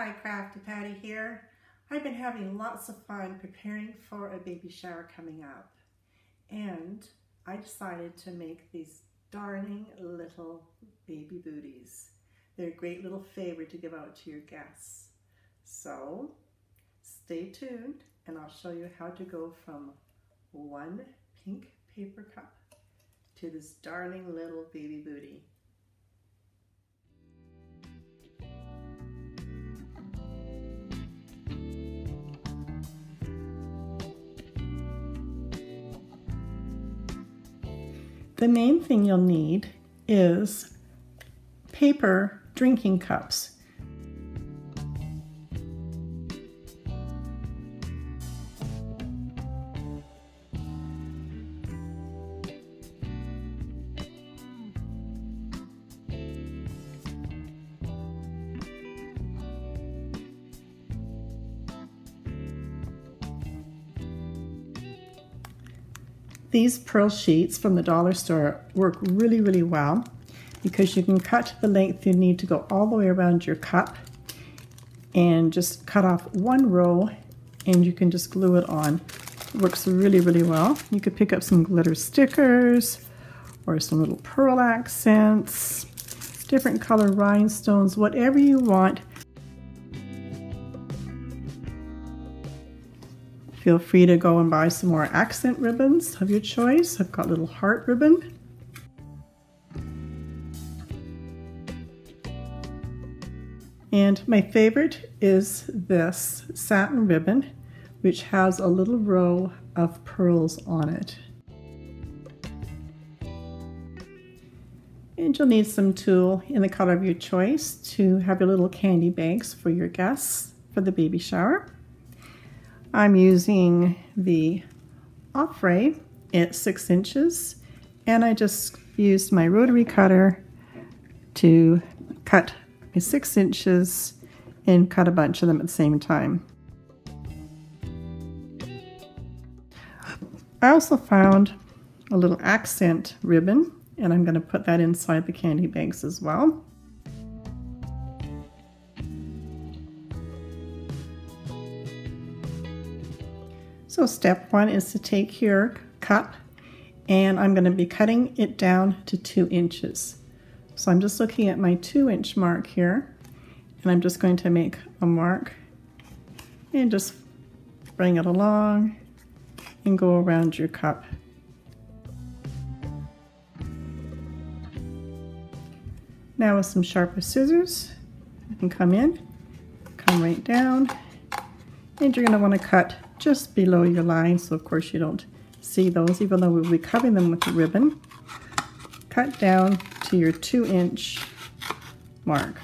Hi, Crafty Patti here. I've been having lots of fun preparing for a baby shower coming up. And I decided to make these darling little baby booties. They're a great little favor to give out to your guests. So stay tuned and I'll show you how to go from one pink paper cup to this darling little baby booty. The main thing you'll need is paper drinking cups. These pearl sheets from the dollar store work really, really well because you can cut the length you need to go all the way around your cup and just cut off one row and you can just glue it on. It works really, really well. You could pick up some glitter stickers or some little pearl accents, different color rhinestones, whatever you want Feel free to go and buy some more accent ribbons of your choice. I've got little heart ribbon. And my favorite is this satin ribbon, which has a little row of pearls on it. And you'll need some tulle in the color of your choice to have your little candy bags for your guests for the baby shower. I'm using the Offray at six inches and I just used my rotary cutter to cut my six inches and cut a bunch of them at the same time. I also found a little accent ribbon and I'm going to put that inside the candy bags as well. So step one is to take your cup and I'm going to be cutting it down to two inches. So I'm just looking at my two inch mark here and I'm just going to make a mark and just bring it along and go around your cup. Now with some sharper scissors, you can come in, come right down, and you're going to want to cut just below your line so of course you don't see those even though we'll be covering them with a ribbon. Cut down to your two inch mark.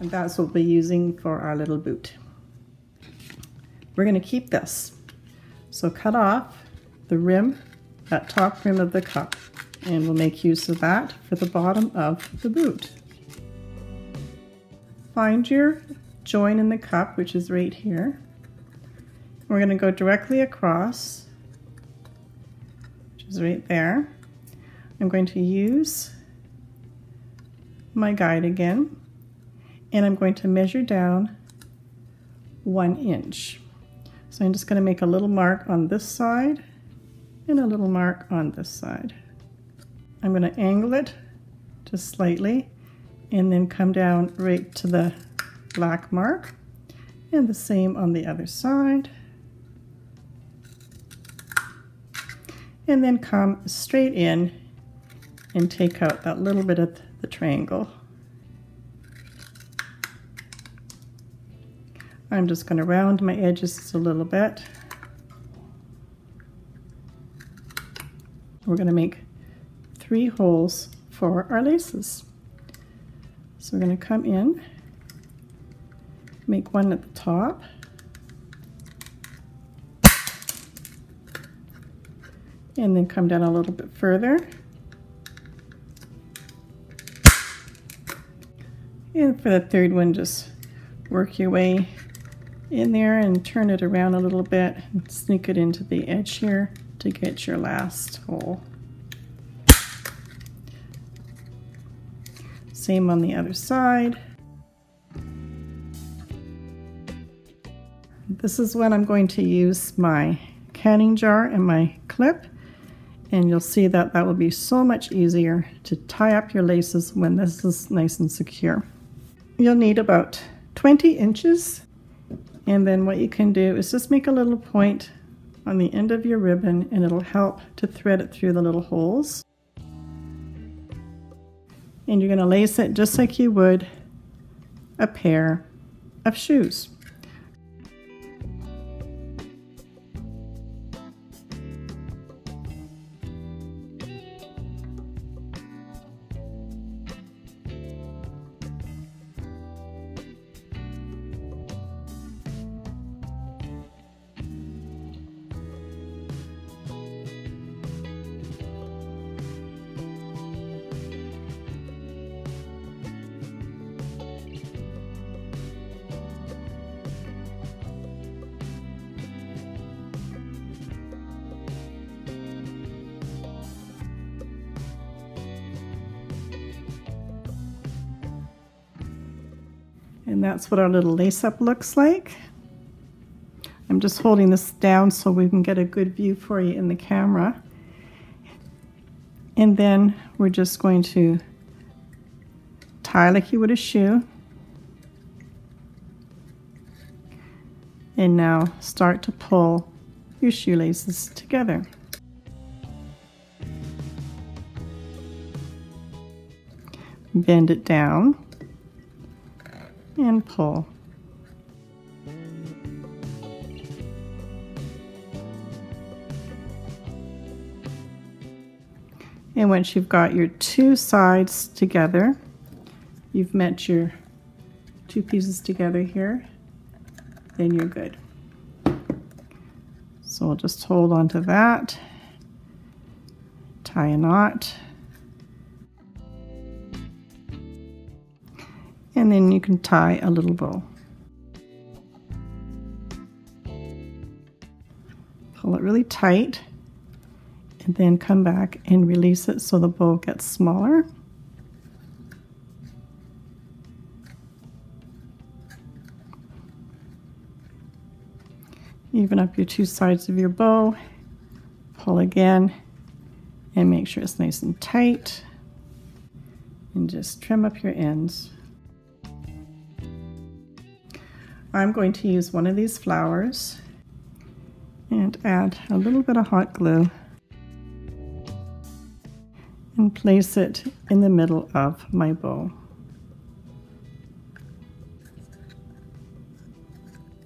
And that's what we'll be using for our little boot. We're going to keep this. So cut off the rim, that top rim of the cup, and we'll make use of that for the bottom of the boot. Find your join in the cup, which is right here. We're going to go directly across, which is right there. I'm going to use my guide again, and I'm going to measure down one inch. So I'm just going to make a little mark on this side and a little mark on this side. I'm going to angle it just slightly and then come down right to the black mark and the same on the other side. And then come straight in and take out that little bit of the triangle. I'm just going to round my edges just a little bit. We're going to make three holes for our laces. So we're going to come in make one at the top. And then come down a little bit further. And for the third one, just work your way in there and turn it around a little bit and sneak it into the edge here to get your last hole. Same on the other side. This is when I'm going to use my canning jar and my clip and you'll see that that will be so much easier to tie up your laces when this is nice and secure. You'll need about 20 inches and then what you can do is just make a little point on the end of your ribbon and it'll help to thread it through the little holes. And you're going to lace it just like you would a pair of shoes. And that's what our little lace up looks like. I'm just holding this down so we can get a good view for you in the camera. And then we're just going to tie like you would a shoe. And now start to pull your shoelaces together. Bend it down and pull. And once you've got your two sides together, you've met your two pieces together here, then you're good. So we'll just hold on to that, tie a knot, and then you can tie a little bow. Pull it really tight and then come back and release it so the bow gets smaller. Even up your two sides of your bow, pull again and make sure it's nice and tight and just trim up your ends. I'm going to use one of these flowers and add a little bit of hot glue and place it in the middle of my bow.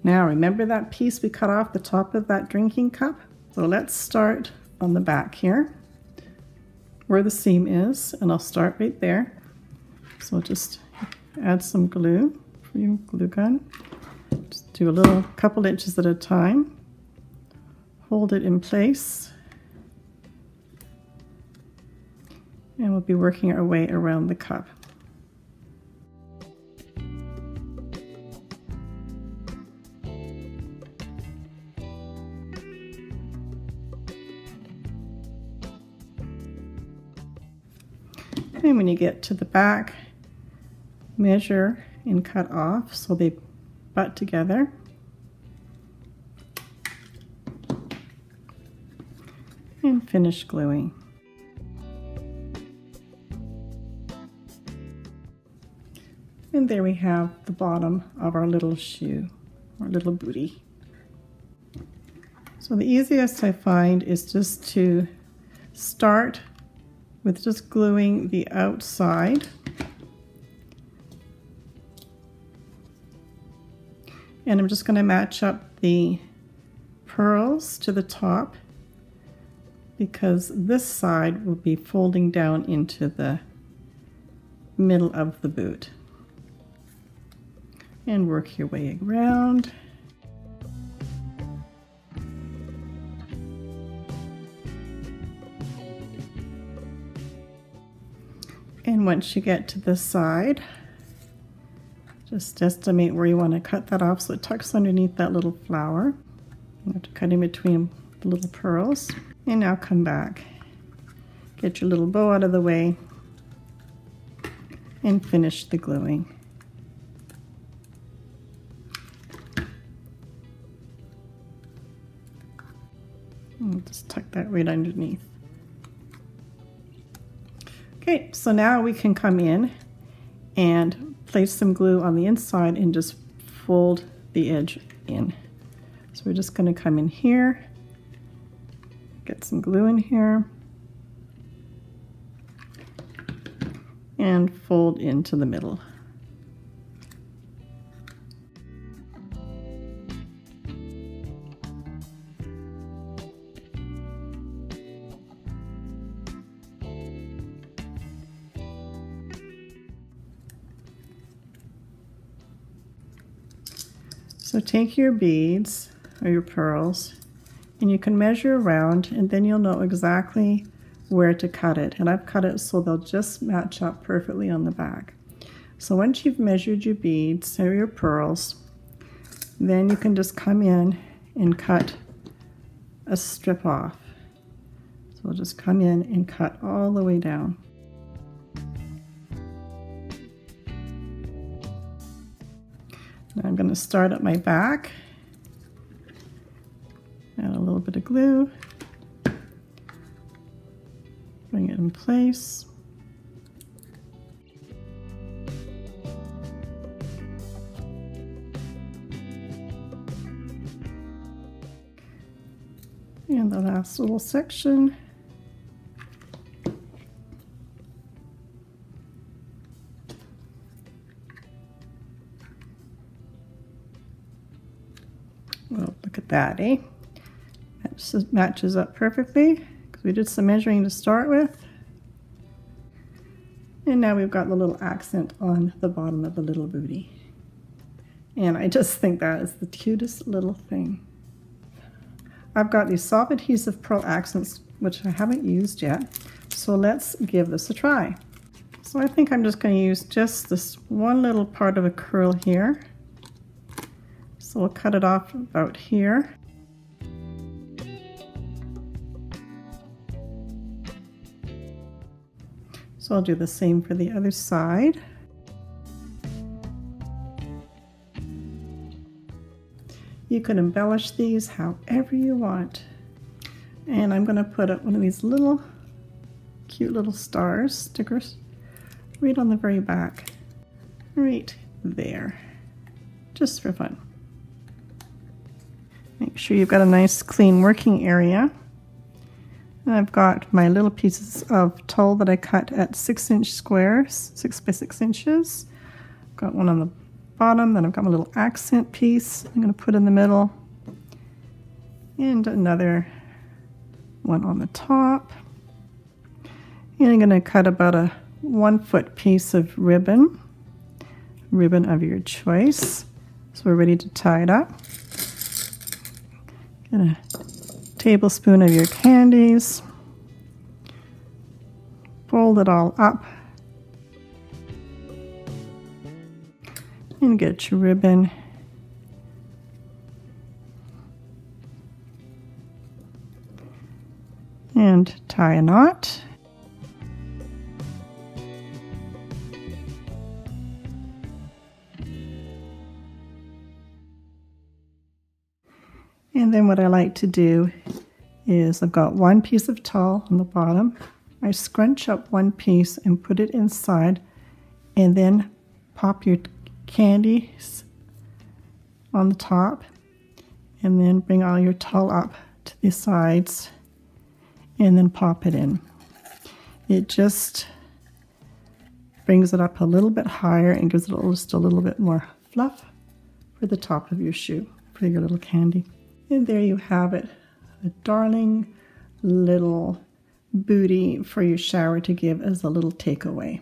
Now remember that piece we cut off the top of that drinking cup? So let's start on the back here where the seam is and I'll start right there. So just add some glue for your glue gun do a little couple inches at a time. Hold it in place. And we'll be working our way around the cup. And when you get to the back, measure and cut off so they butt together. And finish gluing. And there we have the bottom of our little shoe, our little booty. So the easiest I find is just to start with just gluing the outside And I'm just going to match up the pearls to the top because this side will be folding down into the middle of the boot. And work your way around. And once you get to this side, just estimate where you want to cut that off so it tucks underneath that little flower. You have to cut in between the little pearls. And now come back. Get your little bow out of the way and finish the gluing. Just tuck that right underneath. Okay, so now we can come in and place some glue on the inside and just fold the edge in. So we're just going to come in here, get some glue in here, and fold into the middle. So take your beads or your pearls and you can measure around and then you'll know exactly where to cut it. And I've cut it so they'll just match up perfectly on the back. So once you've measured your beads or your pearls, then you can just come in and cut a strip off. So we'll just come in and cut all the way down. I'm going to start at my back. Add a little bit of glue. Bring it in place. And the last little section. Well, that, eh? That matches up perfectly because we did some measuring to start with. And now we've got the little accent on the bottom of the little booty. And I just think that is the cutest little thing. I've got these soft adhesive pearl accents, which I haven't used yet. So let's give this a try. So I think I'm just going to use just this one little part of a curl here. So we'll cut it off about here. So I'll do the same for the other side. You can embellish these however you want. And I'm going to put up one of these little cute little stars, stickers, right on the very back, right there, just for fun. Make sure you've got a nice clean working area. And I've got my little pieces of tulle that I cut at six inch squares, six by six inches. Got one on the bottom, then I've got my little accent piece I'm gonna put in the middle. And another one on the top. And I'm gonna cut about a one foot piece of ribbon, ribbon of your choice. So we're ready to tie it up. Get a tablespoon of your candies. Fold it all up. And get your ribbon. And tie a knot. And then what I like to do is I've got one piece of tulle on the bottom. I scrunch up one piece and put it inside and then pop your candies on the top and then bring all your tulle up to the sides and then pop it in. It just brings it up a little bit higher and gives it just a little bit more fluff for the top of your shoe, for your little candy. And there you have it, a darling little booty for your shower to give as a little takeaway.